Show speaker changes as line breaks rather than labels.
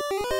you